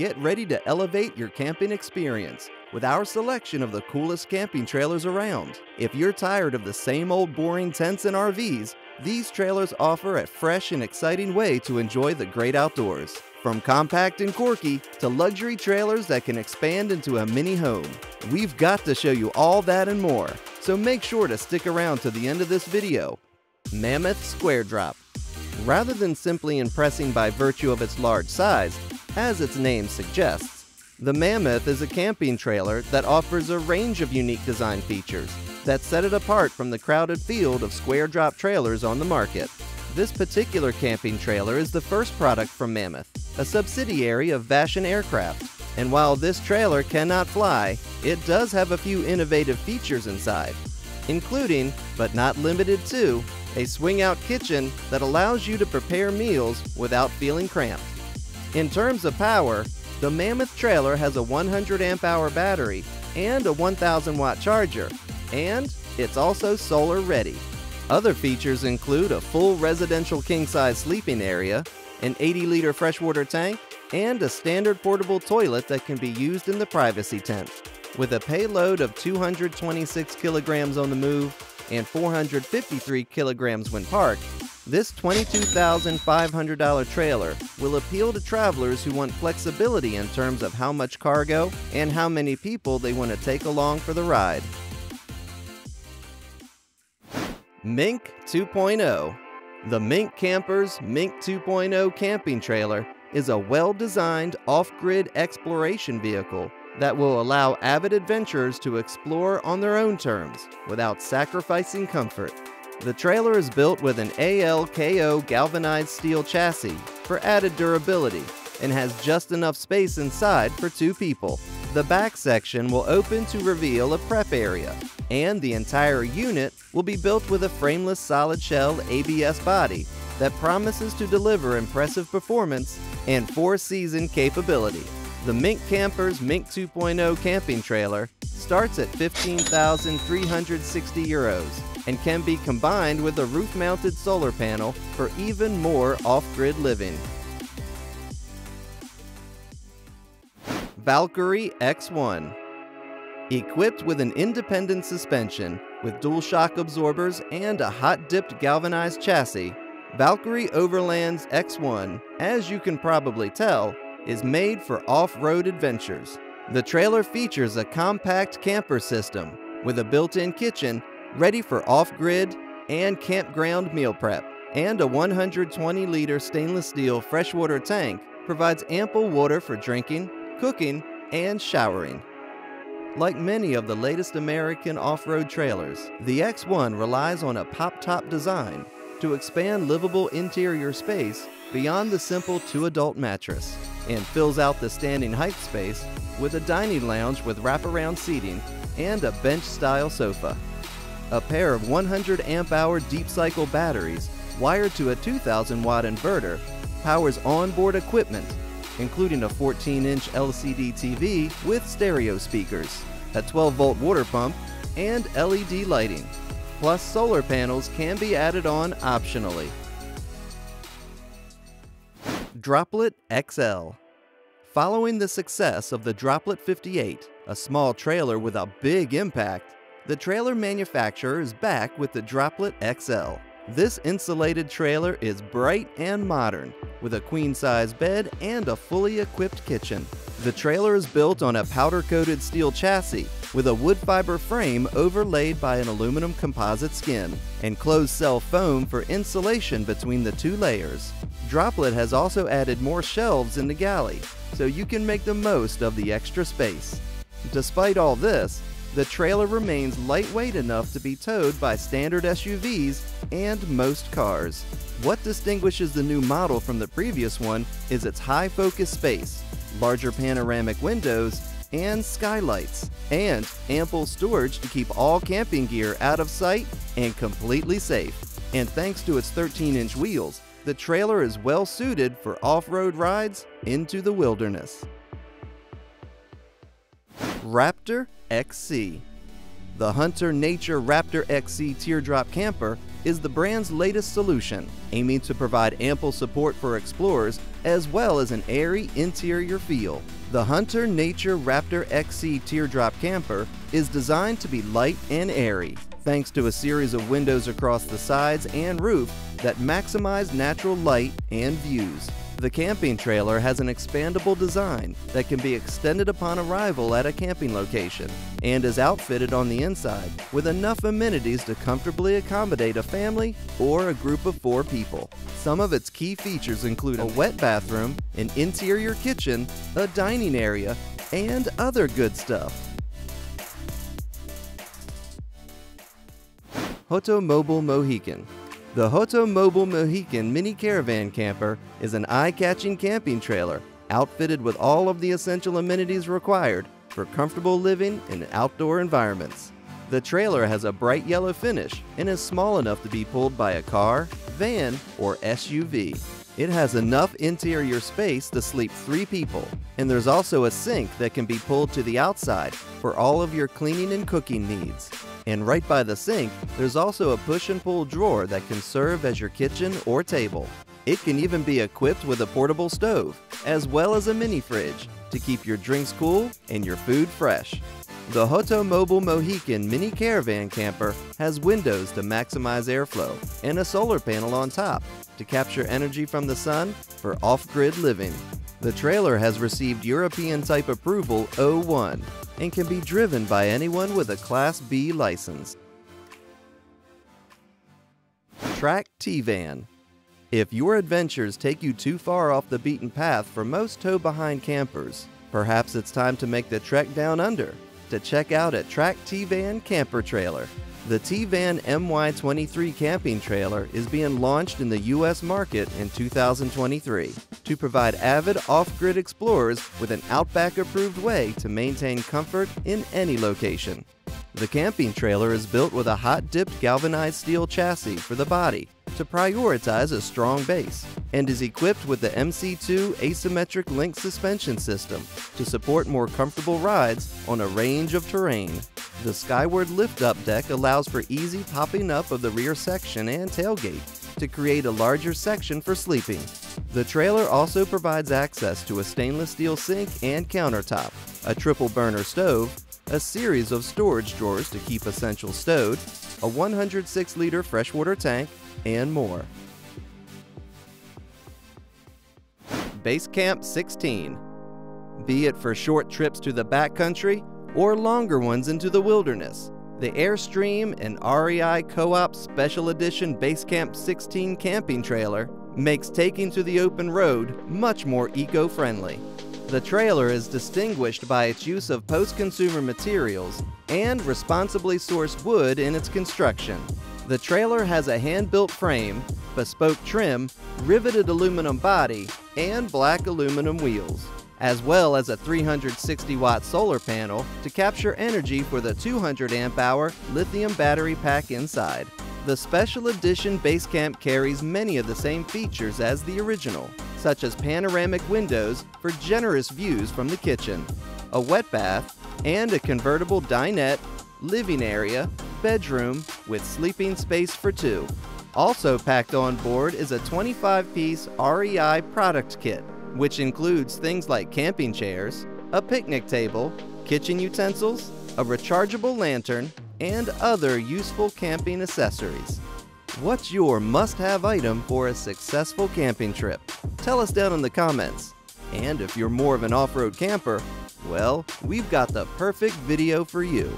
get ready to elevate your camping experience with our selection of the coolest camping trailers around. If you're tired of the same old boring tents and RVs, these trailers offer a fresh and exciting way to enjoy the great outdoors. From compact and quirky to luxury trailers that can expand into a mini home. We've got to show you all that and more, so make sure to stick around to the end of this video. Mammoth Square Drop Rather than simply impressing by virtue of its large size, as its name suggests, the Mammoth is a camping trailer that offers a range of unique design features that set it apart from the crowded field of square drop trailers on the market. This particular camping trailer is the first product from Mammoth, a subsidiary of Vashon Aircraft. And while this trailer cannot fly, it does have a few innovative features inside, including, but not limited to, a swing out kitchen that allows you to prepare meals without feeling cramped. In terms of power, the Mammoth trailer has a 100 amp hour battery and a 1000 watt charger, and it's also solar ready. Other features include a full residential king size sleeping area, an 80 liter freshwater tank, and a standard portable toilet that can be used in the privacy tent. With a payload of 226 kilograms on the move and 453 kilograms when parked, this $22,500 trailer will appeal to travelers who want flexibility in terms of how much cargo and how many people they want to take along for the ride. Mink 2.0 The Mink Campers Mink 2.0 camping trailer is a well-designed off-grid exploration vehicle that will allow avid adventurers to explore on their own terms without sacrificing comfort. The trailer is built with an AL-KO galvanized steel chassis for added durability and has just enough space inside for two people. The back section will open to reveal a prep area, and the entire unit will be built with a frameless solid shell ABS body that promises to deliver impressive performance and four-season capability. The Mink Campers Mink 2.0 camping trailer starts at 15,360 euros and can be combined with a roof-mounted solar panel for even more off-grid living. Valkari X1 Equipped with an independent suspension with dual shock absorbers and a hot-dipped galvanized chassis, Valkari Overland's X1, as you can probably tell, is made for off-road adventures. The trailer features a compact camper system with a built-in kitchen ready for off-grid and campground meal prep. And a 120-liter stainless steel freshwater tank provides ample water for drinking, cooking, and showering. Like many of the latest American off-road trailers, the X1 relies on a pop-top design to expand livable interior space beyond the simple two-adult mattress and fills out the standing height space with a dining lounge with wraparound seating and a bench-style sofa. A pair of 100 amp hour deep cycle batteries wired to a 2000 watt inverter powers onboard equipment, including a 14 inch LCD TV with stereo speakers, a 12 volt water pump, and LED lighting. Plus, solar panels can be added on optionally. Droplet XL Following the success of the Droplet 58, a small trailer with a big impact, the trailer manufacturer is back with the Droplet XL. This insulated trailer is bright and modern, with a queen-size bed and a fully equipped kitchen. The trailer is built on a powder-coated steel chassis with a wood fiber frame overlaid by an aluminum composite skin and closed cell foam for insulation between the two layers. Droplet has also added more shelves in the galley, so you can make the most of the extra space. Despite all this, the trailer remains lightweight enough to be towed by standard SUVs and most cars. What distinguishes the new model from the previous one is its high focus space, larger panoramic windows, and skylights, and ample storage to keep all camping gear out of sight and completely safe. And thanks to its 13 inch wheels, the trailer is well suited for off road rides into the wilderness. Raptor XC The Hunter Nature Raptor XC Teardrop Camper is the brand's latest solution, aiming to provide ample support for explorers as well as an airy interior feel. The Hunter Nature Raptor XC Teardrop Camper is designed to be light and airy, thanks to a series of windows across the sides and roof that maximize natural light and views. The camping trailer has an expandable design that can be extended upon arrival at a camping location and is outfitted on the inside with enough amenities to comfortably accommodate a family or a group of four people. Some of its key features include a wet bathroom, an interior kitchen, a dining area, and other good stuff. Hotomobil Mohican the Hotomobil Mohican Mini Caravan Camper is an eye-catching camping trailer outfitted with all of the essential amenities required for comfortable living in outdoor environments. The trailer has a bright yellow finish and is small enough to be pulled by a car, van, or SUV. It has enough interior space to sleep three people, and there's also a sink that can be pulled to the outside for all of your cleaning and cooking needs. And right by the sink, there's also a push and pull drawer that can serve as your kitchen or table. It can even be equipped with a portable stove, as well as a mini fridge, to keep your drinks cool and your food fresh. The Hotomobil Mohican Mini Caravan Camper has windows to maximize airflow and a solar panel on top to capture energy from the sun for off-grid living. The trailer has received European Type Approval 01 and can be driven by anyone with a Class B license. Track T-Van If your adventures take you too far off the beaten path for most tow-behind campers, perhaps it's time to make the trek down under to check out a Track T-Van camper trailer. The T-Van MY23 camping trailer is being launched in the U.S. market in 2023 to provide avid off-grid explorers with an Outback-approved way to maintain comfort in any location. The camping trailer is built with a hot-dipped galvanized steel chassis for the body to prioritize a strong base and is equipped with the MC2 asymmetric link suspension system to support more comfortable rides on a range of terrain. The Skyward lift-up deck allows for easy popping up of the rear section and tailgate to create a larger section for sleeping. The trailer also provides access to a stainless steel sink and countertop, a triple burner stove, a series of storage drawers to keep essentials stowed, a 106 liter freshwater tank, and more. Basecamp 16 Be it for short trips to the backcountry or longer ones into the wilderness. The Airstream and REI Co-op Special Edition Basecamp 16 camping trailer makes taking to the open road much more eco-friendly. The trailer is distinguished by its use of post-consumer materials and responsibly sourced wood in its construction. The trailer has a hand-built frame, bespoke trim, riveted aluminum body, and black aluminum wheels as well as a 360 watt solar panel to capture energy for the 200 amp hour lithium battery pack inside. The special edition Basecamp carries many of the same features as the original, such as panoramic windows for generous views from the kitchen, a wet bath, and a convertible dinette, living area, bedroom with sleeping space for two. Also packed on board is a 25 piece REI product kit which includes things like camping chairs, a picnic table, kitchen utensils, a rechargeable lantern, and other useful camping accessories. What's your must-have item for a successful camping trip? Tell us down in the comments. And if you're more of an off-road camper, well, we've got the perfect video for you.